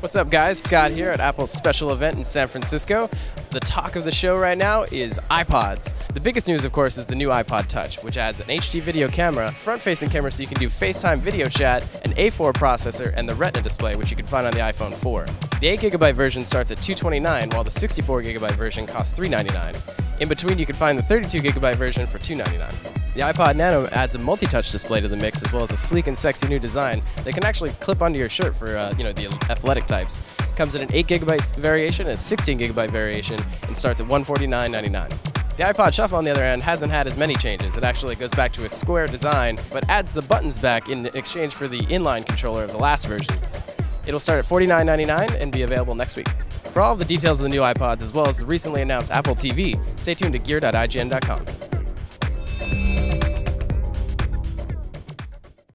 What's up, guys? Scott here at Apple's special event in San Francisco. The talk of the show right now is iPods. The biggest news, of course, is the new iPod Touch, which adds an HD video camera, front facing camera so you can do FaceTime video chat, an A4 processor, and the Retina display, which you can find on the iPhone 4. The 8GB version starts at 229, while the 64GB version costs 399. In between, you can find the 32GB version for 299. The iPod Nano adds a multi-touch display to the mix, as well as a sleek and sexy new design that can actually clip onto your shirt for uh, you know the athletic types. Comes in an 8 gigabyte variation, a 16 gigabyte variation, and starts at $149.99. The iPod Shuffle, on the other hand, hasn't had as many changes. It actually goes back to a square design, but adds the buttons back in exchange for the inline controller of the last version. It'll start at $49.99 and be available next week. For all of the details of the new iPods, as well as the recently announced Apple TV, stay tuned to gear.ign.com.